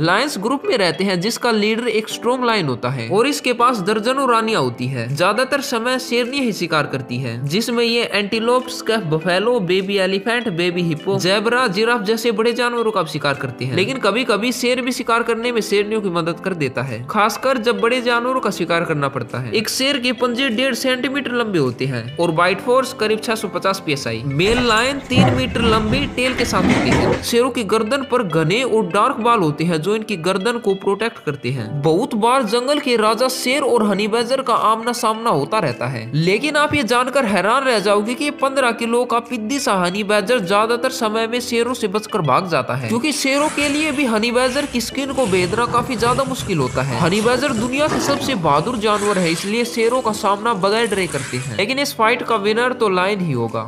Lions group में रहते हैं, जिसका लीडर एक स्ट्रॉन्ग लाइन होता है, और इसके पास दर्जनों रानियाँ होती है। ज़्यादातर समय शेरनी ही शिकार करती है, जिसमें ये antelope स्कैफ buffalo baby elephant baby hippo zebra giraffe जैसे बड़े जानवरों का शिकार करते हैं। लेकिन कभी कभी शेर भी शिकार करने में शेरनियों की मदद कर देता है, खासकर जब बड़े जानवरों का शिकार करना पड़ता है। एक शेर के पंजे डेढ़ सेंटीमीटर लंबे होते हैं, और बाइट फोर्स करीब छह सौ मेल लाइन तीन मीटर लंबी टेल के साथ होती है। शेरों की गर्दन पर घने और डार्क बाल होते हैं, जो इनकी गर्दन को प्रोटेक्ट करते हैं। बहुत बार जंगल के राजा शेर और हनी बैजर का आमना सामना होता रहता है। लेकिन आप ये जानकर हैरान रह जाओगे कि पंद्रह किलो का पिद्दी सा हनी बैजर ज़्यादातर समय में शेरों से बचकर भाग जाता है। क्योंकि शेरों के लिए भी हनी बैजर की स्किन को बेदना काफ़ी ज़्यादा मुश्किल होता है। हनी बैजर दुनिया के सबसे बहादुर जानवर है, इसलिए शेरों का सामना बगैर डरे करते हैं। लेकिन इस फाइट का विनर तो लाइन ही होगा।